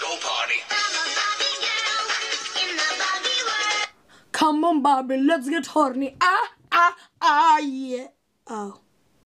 go party. Come on, Barbie, let's get horny. Ah, ah, ah, yeah.